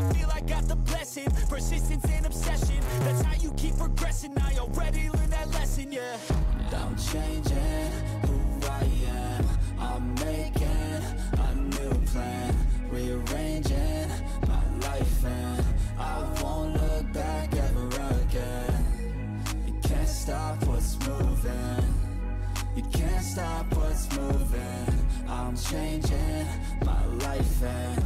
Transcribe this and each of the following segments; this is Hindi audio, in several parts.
I feel I got the blessing, persistence and obsession That's how you keep progressing, I already learned that lesson, yeah I'm changing who I am. I'm making a new plan, rearranging my life, and I won't look back ever again. You can't stop what's moving. You can't stop what's moving. I'm changing my life, and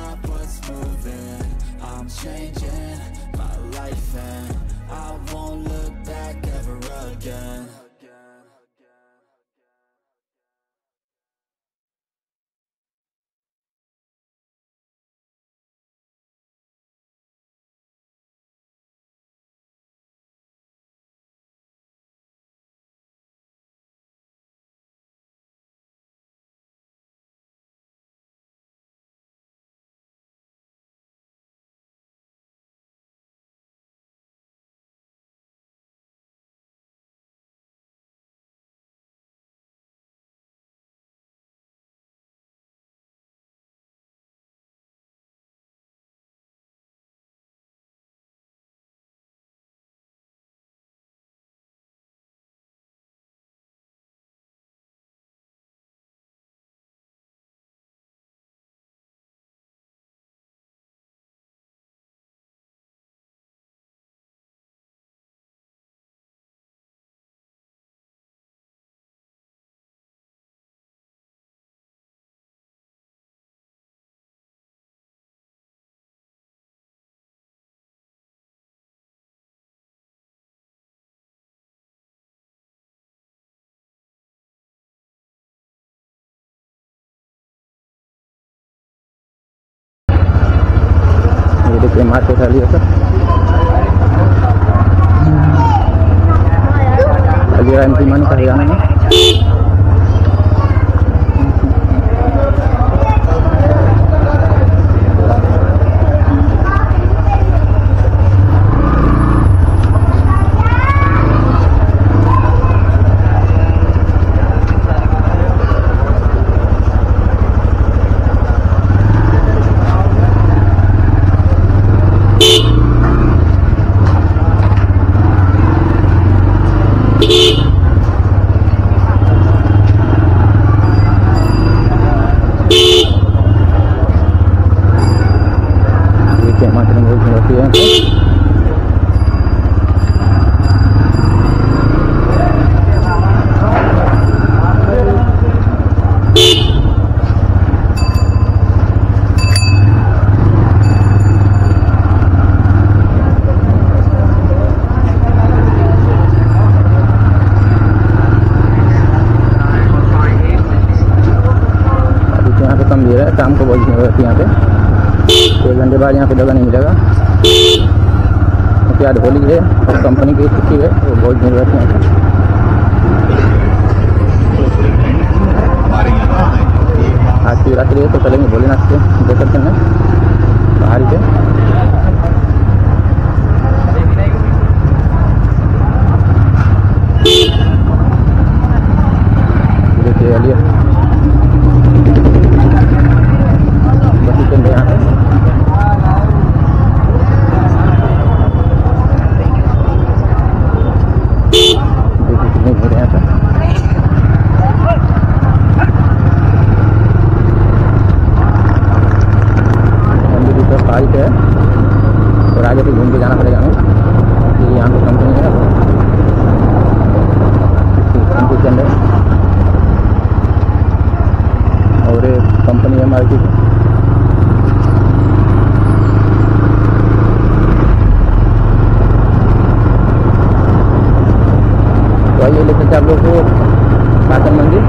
stop what's moving. I'm changing my life, and I won't look back ever again. Jadi kayak mati kali ya kan Aliran di mana kahilangannya को है यहाँ पे। एक घंटे बाद यहाँ पे जगह नहीं मिलेगा। क्योंकि आज होली है और कंपनी की छुट्टी है, वो बहुत दिन रहती है। आज शिवरात्रि है तो चलेंगे भोलेनाथ के दर्शन हैं पहाड़ी पे देखिए अलिया बस स्टैंड है यहाँ पे देखिए कितनी भीड़ है यहाँ पे मंदिर की तरफ़ पहाड़ी पे है और आगे भी घूम के जाना पड़ेगा हमें ये यहाँ पे कंपनी है कंपनी के अंदर। और कंपनी है हमारी तो आइए लेकर आप लोग को कातन मंदिर।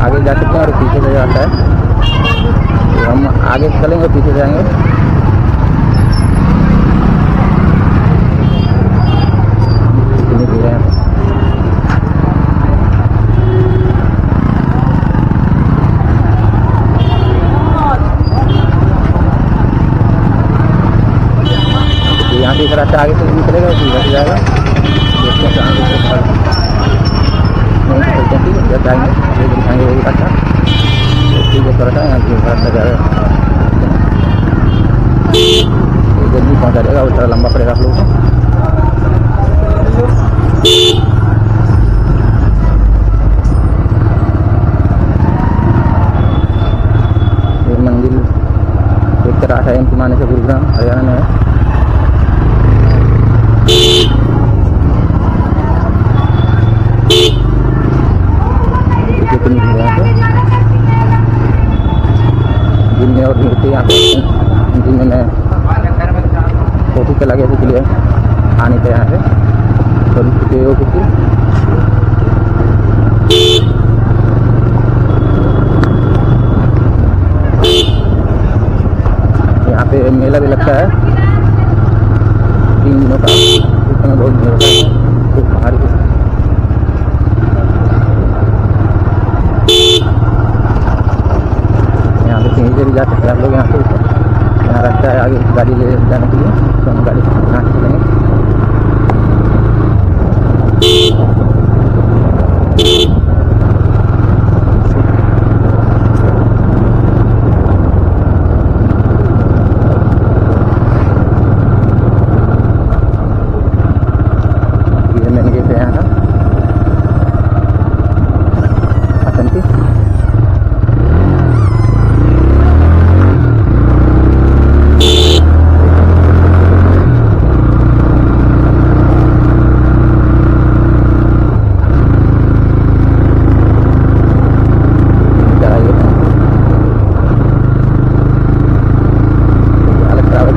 आगे जा सकते हैं और पीछे से जाता है तो हम आगे चलेंगे, पीछे जाएँगे यहाँ। तो से एक रास्ता आगे से निकलेगा तो इधर से जाएगा देखते हैं चलते हैं ठीक है जब जाएँगे जो दिखाएँगे वही तो ठीक है थोड़ा सा से रास्ता जाएगा जल्दी पहुँचा देगा और थोड़ा लंबा पड़ेगा आप लोगों को ये मंदिर एक तरह है एम माने से गुरुग्राम हरियाणा में है देखिए कितनी भीड़ है यहाँ पे दिन में और भीड़ थी यहाँ पे दिन में मैं ऑफ़िस चला गया था इसलिए आने थे यहाँ पे थोड़ी छुट्टी हो थी यहाँ पे मेला भी लगता है। तीन दिनों का। समय बहुत होता है। खूब पहाड़ी पे जा सकते हैं आप लोग यहाँ से यहाँ रास्ता है आगे गाड़ी ले जाने के लिए। तो हम गाड़ी यहाँ से चलेंगे Beep. Beep.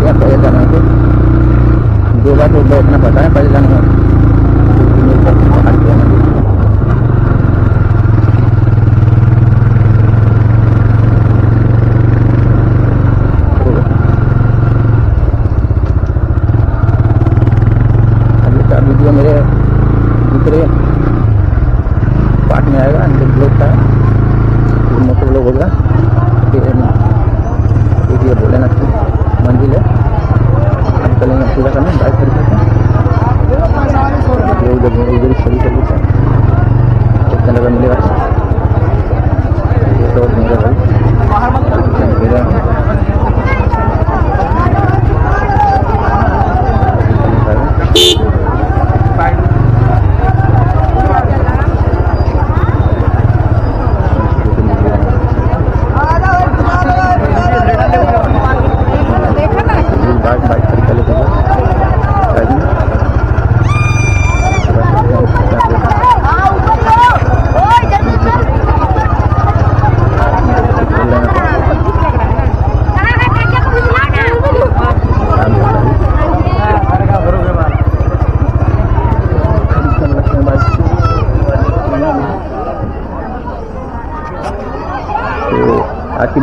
गया पहले जाने से दो बार तो बैठना पड़ता है पहले जाने के का वीडियो मेरे दूसरे पार्ट में आएगा अंतिम ब्लॉग का मोटर ब्लॉग होगा एक बोलेना चलेंगे, पूरा करना, बाइक तरीके से ये उधर उधर कर लेते हैं कितने लगा मिलेगा? रोड मेरा भाई।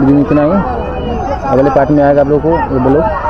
तो आज की वीडियो में ही अगले पार्ट में आएगा आप लोग को, ये बोलो।